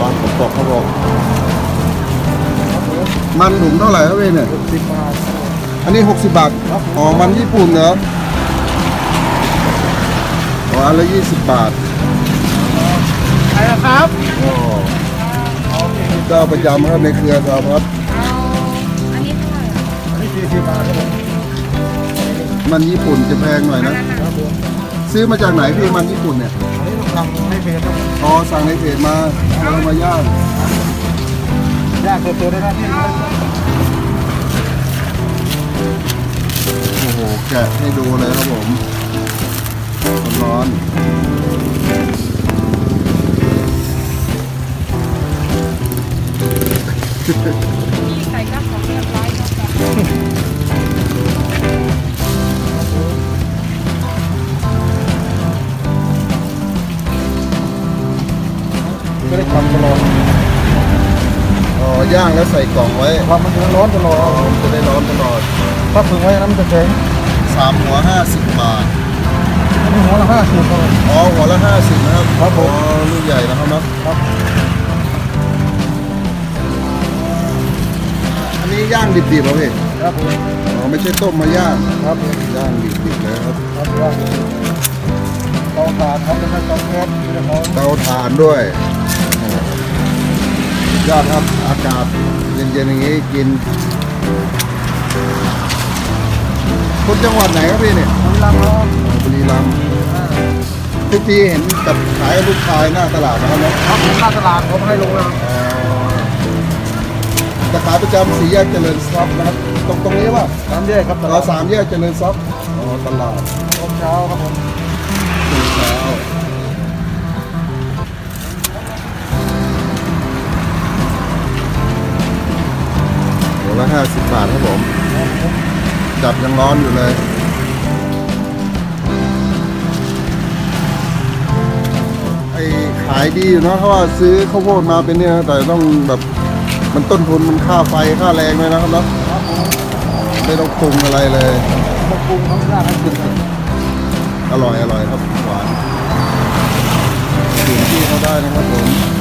ตอนผมบอกเขาบอกมันถุงเท่าไหร่ครับเวเนี่ยสิบบาทอันนี้ 60 บาทอ๋อมันญี่ปุ่นเหรอขออันละ20 บาทใครครับเจ้าประจำครับในเครือครับครับอันนี้เท่าไหร่อันนี้40บาทคบผมมันญี่ปุ่นจะแพงหน่อยนะ ซื้อมาจากไหนพี่มันญี่ปุ่นเนี่ย อันนี้ต้องทำให้เพจครับผมอ๋อสั่งในเพจมาเอามาย่างย่างตัวๆได้นะพี่โอ้โหแกะให้ดูเลยครับผมร้อนพี่ใส่กระป๋องเรียบร้อยแล้ว จ้ะไม่ได้ทำตลอดอ๋อย่างแล้วใส่กล่องไว้ทำมันจะร้อนตลอดจะได้ร้อนตลอด ถ้าฝึกไว้น้ำจะแข็งสามหัวห้าสิบบาทอันนี้หัวละห้าสิบครับอ๋อหัวละห้าสิบนะครับครับผมอ๋อลูกใหญ่นะครับเนาะครับ อันนี้ย่างดิบๆเหรอพี่ครับผมอ๋อไม่ใช่ต้มมาย่างครับผมย่างดิบๆเลยครับครับย่างเตาถ่านครับแล้วก็เตาแก๊สมีแต่ของเตาถ่านด้วยโอ้ ยอดครับ อากาศเย็นๆอย่างนี้กินคนจังหวัดไหนครับพี่เนี่ยน้ำลำร้อนบุรีรัมย์ทุกทีเห็นกับขายลูกชายหน้าตลาดนะครับเนาะครับผมหน้าตลาดผมให้ลงแล้วจะขายประจำสี่แยกเจริญทรัพย์นะครับ ตรงตรงนี้ป่ะน้ำแยกครับตลาเราดสามแยกเจริญทรัพย์อ๋อตลาดตอนเช้าครับผม 50 บาทครับผม ดับยังร้อนอยู่เลย ไอขายดีอยู่นะเพราะว่าซื้อข้าวโพดมาเป็นเนี่ยแต่ต้องแบบมันต้นทุนมันค่าไฟค่าแรงเลยนะครับเนาะไม่ต้องปรุงอะไรเลยปรุงเขาราดอร่อยอร่อยครับหวานถึงที่เขาได้นะครับผม